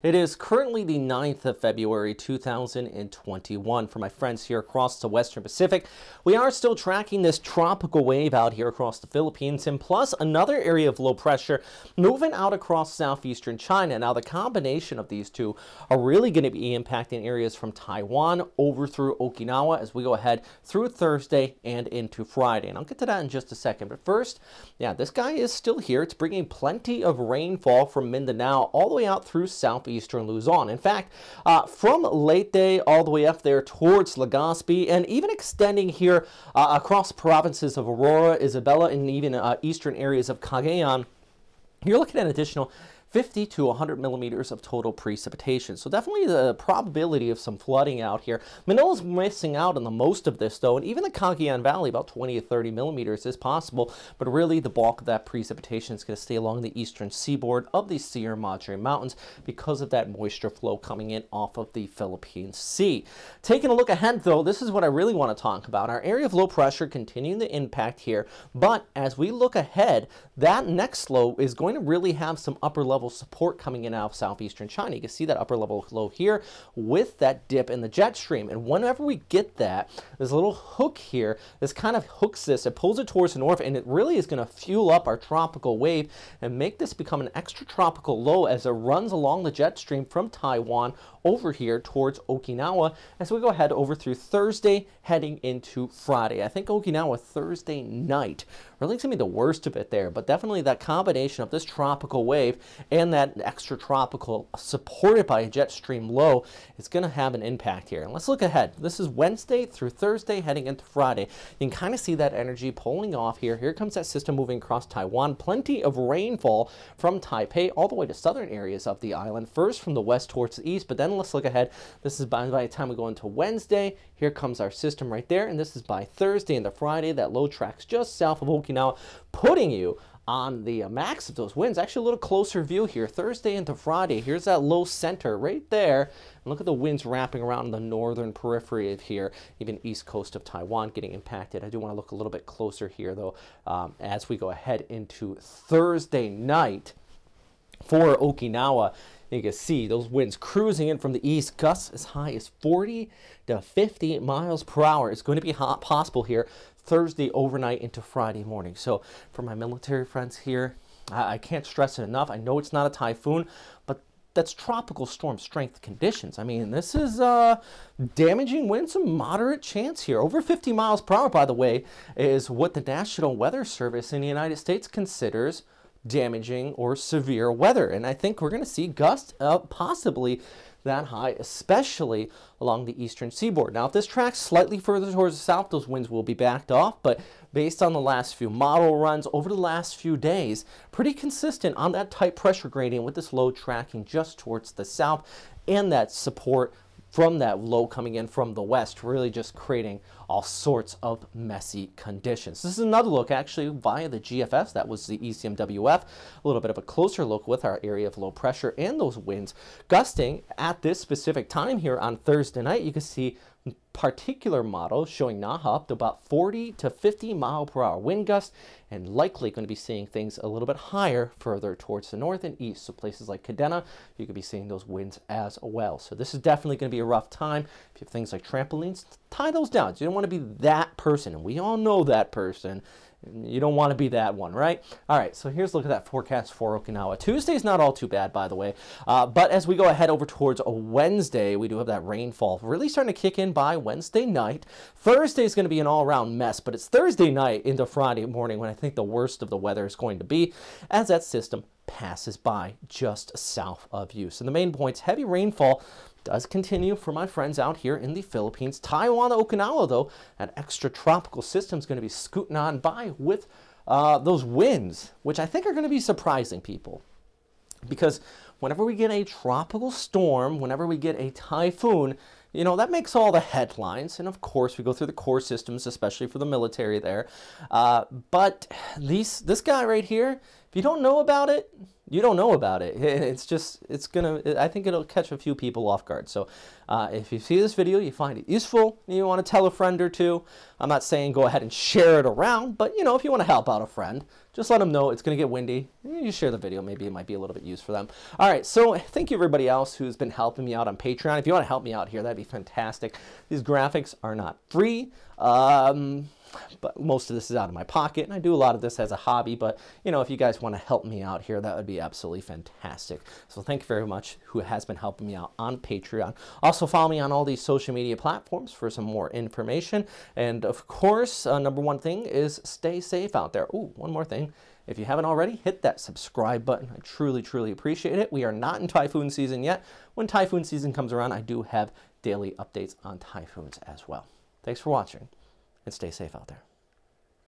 It is currently the 9th of February 2021 for my friends here across the Western Pacific. We are still tracking this tropical wave out here across the Philippines and plus another area of low pressure moving out across southeastern China. Now the combination of these two are really going to be impacting areas from Taiwan over through Okinawa as we go ahead through Thursday and into Friday. And I'll get to that in just a second. But first, yeah, this guy is still here. It's bringing plenty of rainfall from Mindanao all the way out through south southeastern Luzon. In fact, uh, from day all the way up there towards Legazpi and even extending here uh, across provinces of Aurora, Isabela, and even uh, eastern areas of Cagayan, you're looking at an additional 50 to 100 millimeters of total precipitation. So definitely the probability of some flooding out here. Manila's missing out on the most of this though, and even the Cagayan Valley, about 20 to 30 millimeters is possible, but really the bulk of that precipitation is going to stay along the eastern seaboard of the Sierra Madre Mountains because of that moisture flow coming in off of the Philippine Sea. Taking a look ahead though, this is what I really want to talk about. Our area of low pressure continuing the impact here, but as we look ahead, that next low is going to really have some upper level level support coming in out of southeastern China. You can see that upper level low here with that dip in the jet stream. And whenever we get that, there's a little hook here. This kind of hooks this. It pulls it towards the north, and it really is going to fuel up our tropical wave and make this become an extra tropical low as it runs along the jet stream from Taiwan over here towards Okinawa as we go ahead over through Thursday heading into Friday. I think Okinawa Thursday night really going to be the worst of it there, but definitely that combination of this tropical wave and that extra tropical supported by a jet stream low is going to have an impact here. And let's look ahead. This is Wednesday through Thursday heading into Friday. You can kind of see that energy pulling off here. Here comes that system moving across Taiwan. Plenty of rainfall from Taipei all the way to southern areas of the island. First from the west towards the east, but then let's look ahead. This is by, by the time we go into Wednesday. Here comes our system right there, and this is by Thursday into Friday. That low tracks just south of Okinawa, putting you on the max of those winds. Actually, a little closer view here. Thursday into Friday, here's that low center right there. And look at the winds wrapping around the northern periphery of here, even east coast of Taiwan getting impacted. I do want to look a little bit closer here, though, um, as we go ahead into Thursday night for Okinawa. You can see those winds cruising in from the east, gusts as high as 40 to 50 miles per hour. It's going to be possible here Thursday overnight into Friday morning. So for my military friends here, I, I can't stress it enough. I know it's not a typhoon, but that's tropical storm strength conditions. I mean, this is uh, damaging winds, some moderate chance here. Over 50 miles per hour, by the way, is what the National Weather Service in the United States considers damaging or severe weather. And I think we're going to see gusts up possibly that high, especially along the eastern seaboard. Now, if this tracks slightly further towards the south, those winds will be backed off, but based on the last few model runs over the last few days, pretty consistent on that tight pressure gradient with this low tracking just towards the south and that support from that low coming in from the west, really just creating all sorts of messy conditions. This is another look actually via the GFS, that was the ECMWF, a little bit of a closer look with our area of low pressure and those winds gusting at this specific time here on Thursday night. You can see particular model showing Naha up to about 40 to 50 mile per hour wind gusts and likely going to be seeing things a little bit higher further towards the north and east. So places like Kadena, you could be seeing those winds as well. So this is definitely going to be a rough time. If you have things like trampolines, tie those down. You don't want to be that person, and we all know that person. You don't want to be that one, right? All right, so here's a look at that forecast for Okinawa. Tuesday's not all too bad, by the way. Uh, but as we go ahead over towards a Wednesday, we do have that rainfall really starting to kick in by Wednesday night. Thursday is going to be an all-around mess, but it's Thursday night into Friday morning when I think the worst of the weather is going to be as that system passes by just south of you. So the main points, heavy rainfall does continue for my friends out here in the Philippines. Taiwan, Okinawa, though, an extra tropical system is going to be scooting on by with uh, those winds, which I think are going to be surprising people. Because whenever we get a tropical storm, whenever we get a typhoon, you know, that makes all the headlines. And of course, we go through TCCOR systems, especially for the military there. Uh, but these, this guy right here If you don't know about it, you don't know about it. It's just, it's gonna, I think it'll catch a few people off guard. So uh, if you see this video, you find it useful, you want to tell a friend or two, I'm not saying go ahead and share it around, but you know, if you want to help out a friend, just let them know it's to get windy. You share the video, maybe it might be a little bit used for them. All right, so thank you everybody else who's been helping me out on Patreon. If you want to help me out here, that'd be fantastic. These graphics are not free. Um, but most of this is out of my pocket and I do a lot of this as a hobby but you know if you guys want to help me out here that would be absolutely fantastic so thank you very much who has been helping me out on Patreon also follow me on all these social media platforms for some more information and of course uh, number one thing is stay safe out there oh one more thing if you haven't already, hit that subscribe button. I truly, truly appreciate it. We are not in typhoon season yet. When typhoon season comes around, I do have daily updates on typhoons as well. Thanks for watching and stay safe out there.